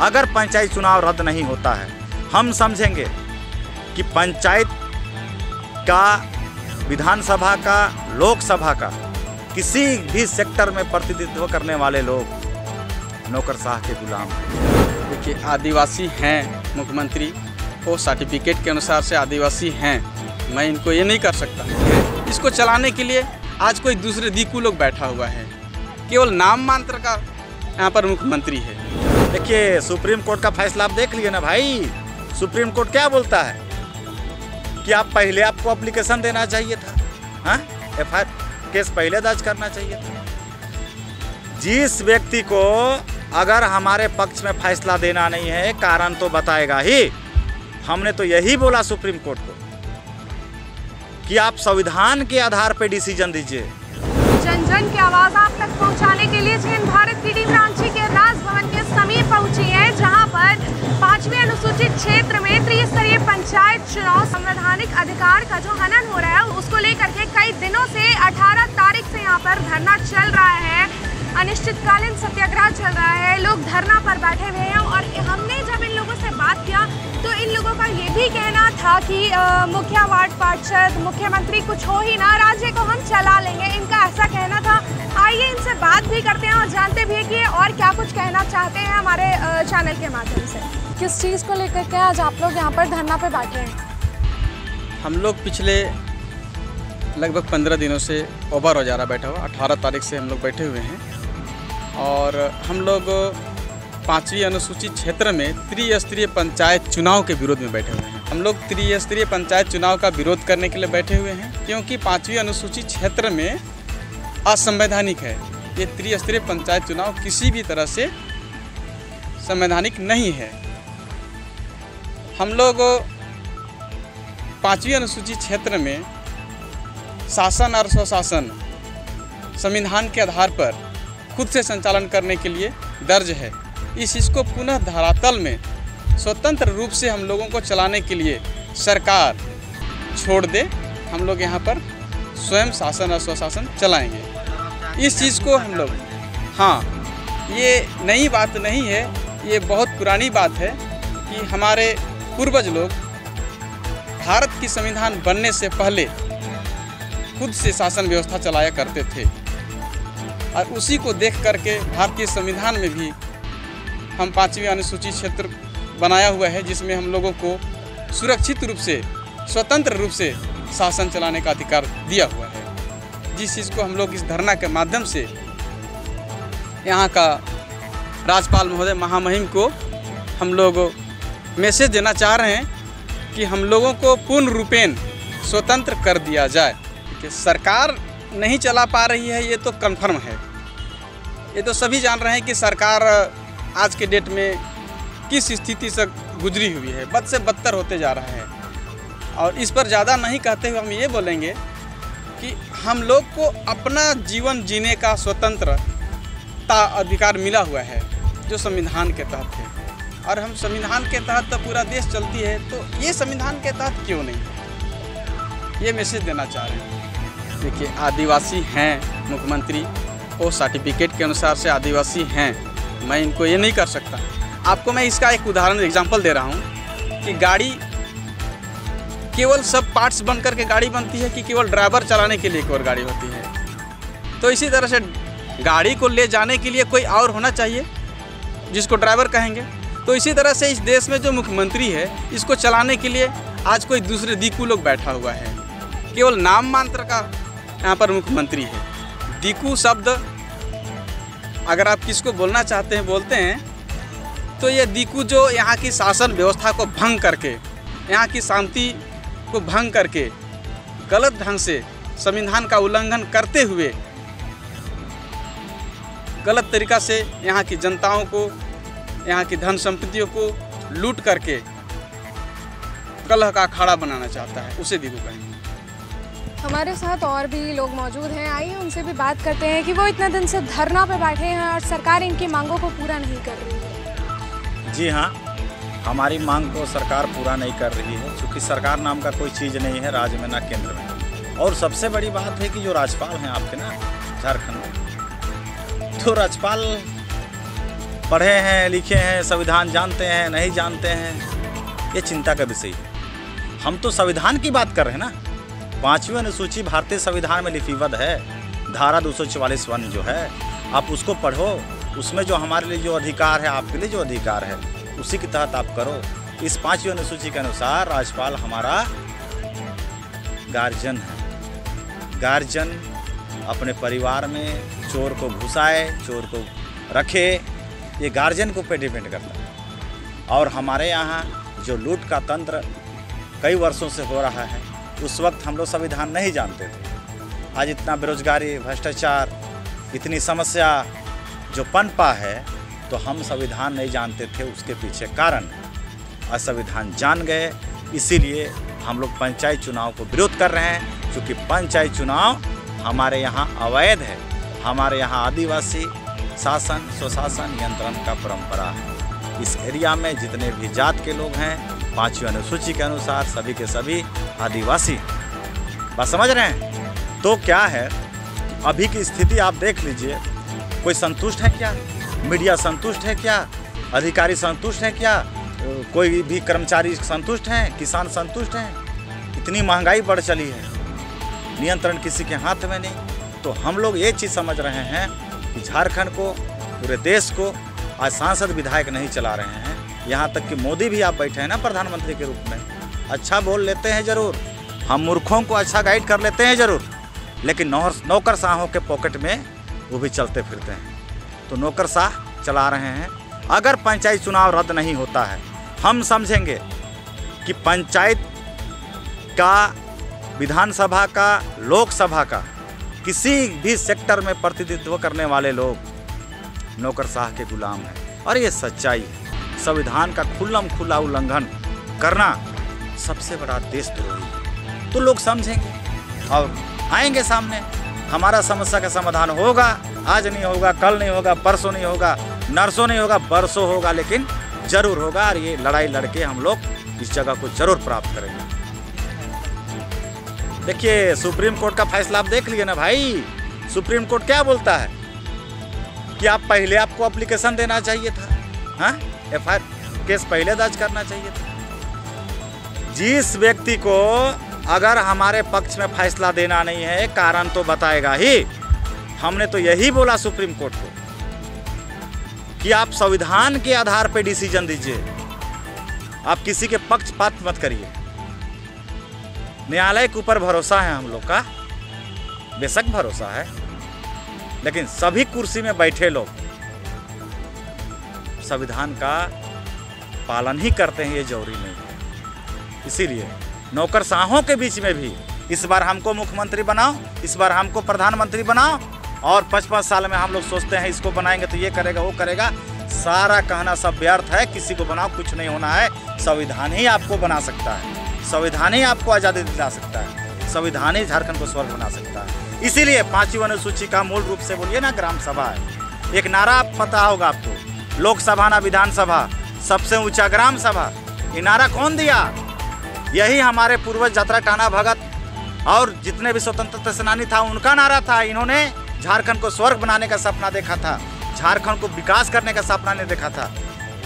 अगर पंचायत चुनाव रद्द नहीं होता है, हम समझेंगे कि पंचायत का, विधानसभा का, लोकसभा का, किसी भी सेक्टर में प्रतिनिधित्व करने वाले लोग नौकर नौकरशाह के गुलाम देखिए, आदिवासी हैं मुख्यमंत्री वो सर्टिफिकेट के अनुसार से आदिवासी हैं, मैं इनको ये नहीं कर सकता। इसको चलाने के लिए आज कोई दूसरे दीकू लोग बैठा हुआ है। केवल नाम मात्र का यहाँ पर मुख्यमंत्री है। देखिए, सुप्रीम कोर्ट का फैसला आप देख लिए ना भाई। सुप्रीम कोर्ट क्या बोलता है? कि आप पहले आपको एप्लीकेशन देना चाहिए था। हाँ? एफ़ केस पहले दर्ज करना चाहिए था। जिस व्यक्ति को अगर हमारे पक्ष में फैसला देना नहीं है, कारण तो बताएगा ही। हमने तो यही बोला सुप्रीम कोर्ट को कि आप संविधान के आधार पर डिसीज़न दीजिए। जन जन की आवाज़ आप तक पहुँचाने के लिए भारत के अनुसूचित क्षेत्र में त्रिस्तरीय पंचायत चुनाव संवैधानिक अधिकार का जो हनन हो रहा है, उसको लेकर के कई दिनों से 18 तारीख से यहाँ पर धरना चल रहा है। अनिश्चितकालीन सत्याग्रह चल रहा है। लोग धरना पर बैठे हुए हैं और हमने जब इन लोगों से बात किया तो इन लोगों का ये भी कहना था कि मुखिया वार्ड पार्षद, मुख्यमंत्री कुछ हो ही ना, राज्य को हम चला लेंगे, इनका ऐसा कहना था। आइए इनसे बात भी करते हैं और जानते भी हैं कि और क्या कुछ कहना चाहते हैं हमारे चैनल के माध्यम से। किस चीज़ को लेकर के आज आप लोग यहाँ पर धरना पे बैठे हैं? हम लोग पिछले लगभग पंद्रह दिनों से ओबर रोजारा बैठा हुआ, अठारह तारीख से हम लोग बैठे हुए हैं। और हम लोग पाँचवीं अनुसूचित क्षेत्र में त्रिस्तरीय पंचायत चुनाव के विरोध में बैठे हुए हैं। हम लोग त्रिस्तरीय पंचायत चुनाव का विरोध करने के लिए बैठे हुए हैं, क्योंकि पाँचवीं अनुसूचित क्षेत्र में असंवैधानिक है। ये त्रिस्तरीय पंचायत चुनाव किसी भी तरह से संवैधानिक नहीं है। हम लोग पाँचवीं अनुसूचित क्षेत्र में शासन और स्वशासन संविधान के आधार पर खुद से संचालन करने के लिए दर्ज है। इस चीज़ को पुनः धरातल में स्वतंत्र रूप से हम लोगों को चलाने के लिए सरकार छोड़ दे। हम लोग यहाँ पर स्वयं शासन और स्वशासन चलाएँगे। इस चीज़ को हम लोग हाँ ये नई बात नहीं है, ये बहुत पुरानी बात है कि हमारे पूर्वज लोग भारत की संविधान बनने से पहले खुद से शासन व्यवस्था चलाया करते थे। और उसी को देख करके भारतीय संविधान में भी हम पाँचवीं अनुसूचित क्षेत्र बनाया हुआ है, जिसमें हम लोगों को सुरक्षित रूप से, स्वतंत्र रूप से शासन चलाने का अधिकार दिया हुआ है। जिस चीज़ को हम लोग इस धरना के माध्यम से यहाँ का राज्यपाल महोदय महामहिम को हम लोग मैसेज देना चाह रहे हैं कि हम लोगों को पूर्ण रूपेण स्वतंत्र कर दिया जाए। कि सरकार नहीं चला पा रही है, ये तो कन्फर्म है। ये तो सभी जान रहे हैं कि सरकार आज के डेट में किस स्थिति से गुजरी हुई है, बद से बदतर होते जा रहा है। और इस पर ज़्यादा नहीं कहते हुए हम ये बोलेंगे कि हम लोग को अपना जीवन जीने का स्वतंत्रता अधिकार मिला हुआ है, जो संविधान के तहत है। और हम संविधान के तहत तो पूरा देश चलती है तो ये संविधान के तहत क्यों नहीं? ये मैसेज देना चाह रहे हैं। देखिए, आदिवासी हैं मुख्यमंत्री, वो सर्टिफिकेट के अनुसार से आदिवासी हैं। मैं इनको ये नहीं कर सकता। आपको मैं इसका एक उदाहरण एग्ज़ाम्पल दे रहा हूँ कि गाड़ी केवल सब पार्ट्स बन करके गाड़ी बनती है कि केवल ड्राइवर चलाने के लिए एक और गाड़ी होती है। तो इसी तरह से गाड़ी को ले जाने के लिए कोई और होना चाहिए, जिसको ड्राइवर कहेंगे। तो इसी तरह से इस देश में जो मुख्यमंत्री है, इसको चलाने के लिए आज कोई दूसरे दीकू लोग बैठा हुआ है। केवल नाम मात्र का यहाँ पर मुख्यमंत्री है। दीकू शब्द अगर आप किसको बोलना चाहते हैं, बोलते हैं तो ये दीकू जो यहाँ की शासन व्यवस्था को भंग करके, यहाँ की शांति को भंग करके गलत ढंग से संविधान का उल्लंघन करते हुए गलत तरीका से यहाँ की जनताओं को यहाँ की धन संपत्तियों को लूट करके कलह का अखाड़ा बनाना चाहता है उसे दीकू कहेंगे। हमारे साथ और भी लोग मौजूद हैं। आइए उनसे भी बात करते हैं कि वो इतने दिन से धरना पे बैठे हैं और सरकार इनकी मांगों को पूरा नहीं कर रही है। जी हाँ हमारी मांग को सरकार पूरा नहीं कर रही है क्योंकि सरकार नाम का कोई चीज़ नहीं है राज्य में ना केंद्र में। और सबसे बड़ी बात है कि जो राज्यपाल हैं आपके ना झारखंड में तो राज्यपाल पढ़े हैं, लिखे हैं, संविधान जानते हैं, नहीं जानते हैं, ये चिंता का विषय है। हम तो संविधान की बात कर रहे हैं ना। पांचवी अनुसूची भारतीय संविधान में लिपिबद्ध है। धारा दो वन जो है, आप उसको पढ़ो, उसमें जो हमारे लिए जो अधिकार है, आपके लिए जो अधिकार है, उसी के तहत आप करो। इस पांचवी अनुसूची के अनुसार राज्यपाल हमारा गार्जियन है। गार्जियन अपने परिवार में चोर को घुसाए, चोर को रखे ये गार्जियन के ऊपर डिपेंड करता है। और हमारे यहाँ जो लूट का तंत्र कई वर्षों से हो रहा है, उस वक्त हम लोग संविधान नहीं जानते थे। आज इतना बेरोजगारी, भ्रष्टाचार, इतनी समस्या जो पनपा है तो हम संविधान नहीं जानते थे, उसके पीछे कारण आज संविधान जान गए, इसीलिए हम लोग पंचायत चुनाव को विरोध कर रहे हैं, क्योंकि पंचायत चुनाव हमारे यहाँ अवैध है। हमारे यहाँ आदिवासी शासन, स्वशासन नियंत्रण का परंपरा है। इस एरिया में जितने भी जात के लोग हैं, पांचवी अनुसूची के अनुसार सभी के सभी आदिवासी बात समझ रहे हैं? तो क्या है? अभी की स्थिति आप देख लीजिए। कोई संतुष्ट है क्या? मीडिया संतुष्ट है क्या? अधिकारी संतुष्ट है क्या? कोई भी कर्मचारी संतुष्ट हैं? किसान संतुष्ट हैं? इतनी महँगाई बढ़ चली है। नियंत्रण किसी के हाथ में नहीं। तो हम लोग ये चीज़ समझ रहे हैं कि झारखंड को, पूरे देश को आज सांसद विधायक नहीं चला रहे हैं। यहाँ तक कि मोदी भी आप बैठे हैं ना प्रधानमंत्री के रूप में। अच्छा बोल लेते हैं ज़रूर। हम मूर्खों को अच्छा गाइड कर लेते हैं ज़रूर। लेकिन नौ नौकर शाहों के पॉकेट में वो भी चलते फिरते हैं। तो नौकर शाह चला रहे हैं। अगर पंचायत चुनाव रद्द नहीं होता है, हम समझेंगे कि पंचायत का, विधानसभा का, लोकसभा का किसी भी सेक्टर में प्रतिनिधित्व करने वाले लोग नौकरशाह के गुलाम हैं। और ये सच्चाई है। संविधान का खुल्लम खुला उल्लंघन करना सबसे बड़ा देशद्रोही तो लोग समझेंगे। और आएँगे सामने। हमारा समस्या का समाधान होगा। आज नहीं होगा, कल नहीं होगा, परसों नहीं होगा, नरसों नहीं होगा, बरसों होगा, लेकिन ज़रूर होगा। और ये लड़ाई लड़के हम लोग इस जगह को ज़रूर प्राप्त करेंगे। देखिए, सुप्रीम कोर्ट का फैसला आप देख लिए ना भाई? सुप्रीम कोर्ट क्या बोलता है? कि आप पहले आपको एप्लीकेशन देना चाहिए था। हाँ? एफ़ केस पहले दर्ज करना चाहिए था। जिस व्यक्ति को अगर हमारे पक्ष में फैसला देना नहीं है, कारण तो बताएगा ही। हमने तो यही बोला सुप्रीम कोर्ट को कि आप संविधान के आधार पर डिसीज़न दीजिए। आप किसी के पक्ष पक्षपात मत करिए। न्यायालय के ऊपर भरोसा है हम लोग का। बेशक भरोसा है। लेकिन सभी कुर्सी में बैठे लोग संविधान का पालन ही करते हैं, ये ज़रूरी नहीं है। इसीलिए नौकरशाहों के बीच में भी इस बार हमको मुख्यमंत्री बनाओ, इस बार हमको प्रधानमंत्री बनाओ, और पाँच पाँच साल में हम लोग सोचते हैं इसको बनाएँगे तो ये करेगा, वो करेगा। सारा कहना सब व्यर्थ है, किसी को बनाओ, कुछ नहीं होना है। संविधान ही आपको बना सकता है। संविधान ही आपको आज़ादी दिला सकता है। संविधान ही झारखंड को स्वर्ग बना सकता है। इसीलिए पांचवी अनुसूची का मूल रूप से बोलिए ना ग्राम सभा है। एक नारा पता होगा आपको। लोकसभा ना विधानसभा, सबसे ऊँचा ग्राम सभा। ये नारा कौन दिया? यही हमारे पूर्वज यात्रा टाना भगत और जितने भी स्वतंत्रता सेनानी था, उनका नारा था। इन्होंने झारखंड को स्वर्ग बनाने का सपना देखा था। झारखंड को विकास करने का सपना नहीं देखा था।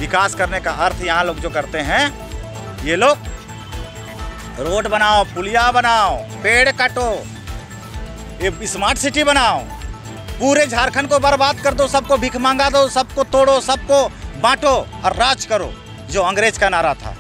विकास करने का अर्थ यहाँ लोग जो करते हैं, ये लोग रोड बनाओ, पुलिया बनाओ, पेड़ काटो, ये स्मार्ट सिटी बनाओ। पूरे झारखंड को बर्बाद कर दो, सबको भिख मांगा दो, सबको तोड़ो, सबको बांटो और राज करो, जो अंग्रेज़ का नारा था।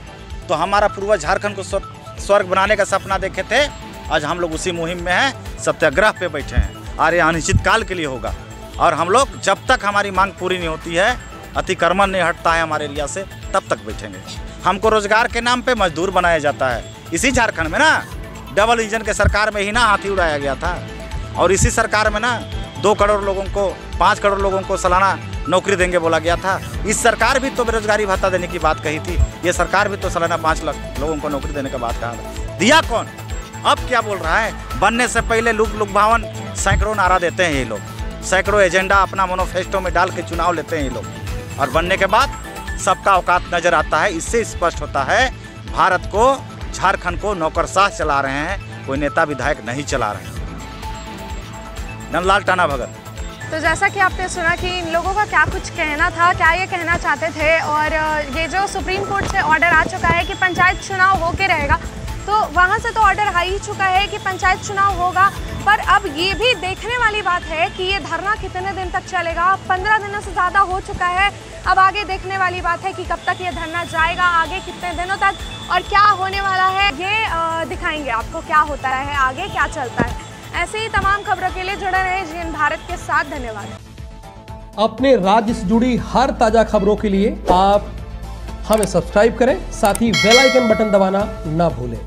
तो हमारा पूर्वज झारखंड को स्वर्ग बनाने का सपना देखे थे। आज हम लोग उसी मुहिम में हैं सत्याग्रह पे बैठे हैं। और ये अनिश्चित काल के लिए होगा। और हम लोग जब तक हमारी मांग पूरी नहीं होती है, अतिक्रमण नहीं हटता है हमारे एरिया से, तब तक बैठेंगे। हमको रोज़गार के नाम पे मजदूर बनाया जाता है। इसी झारखंड में ना, डबल इंजन के सरकार में ही ना हाथी उड़ाया गया था। और इसी सरकार में ना, दो करोड़ लोगों को, पाँच करोड़ लोगों को सालाना नौकरी देंगे बोला गया था। इस सरकार भी तो बेरोजगारी भत्ता देने की बात कही थी। ये सरकार भी तो सालाना पाँच लाख लोगों को नौकरी देने का बात कहा था। दिया कौन? अब क्या बोल रहा है? बनने से पहले लुक लुक भावन सैकड़ों नारा देते हैं ये लोग। सैकड़ों एजेंडा अपना मोनोफेस्टो में डाल के चुनाव लेते हैं ये लोग। और बनने के बाद सबका औकात नज़र आता है। इससे स्पष्ट होता है, भारत को झारखंड को नौकरशाह चला रहे हैं, कोई नेता विधायक नहीं चला रहे हैं। नंदलाल टाना भगत। तो जैसा कि आपने सुना कि इन लोगों का क्या कुछ कहना था, क्या ये कहना चाहते थे? और ये जो सुप्रीम कोर्ट से ऑर्डर आ चुका है कि पंचायत चुनाव होके रहेगा तो वहाँ से तो ऑर्डर आ ही चुका है कि पंचायत चुनाव होगा। पर अब ये भी देखने वाली बात है कि ये धरना कितने दिन तक चलेगा? पंद्रह दिनों से ज़्यादा हो चुका है। अब आगे देखने वाली बात है कि कब तक ये धरना जाएगा, आगे कितने दिनों तक और क्या होने वाला है, ये दिखाएँगे आपको क्या होता है, आगे क्या चलता है। ऐसे ही तमाम खबरों के लिए जुड़े रहे जीएन भारत के साथ। धन्यवाद। अपने राज्य से जुड़ी हर ताज़ा खबरों के लिए आप हमें सब्सक्राइब करें, साथ ही बेल आइकन बटन दबाना ना भूलें।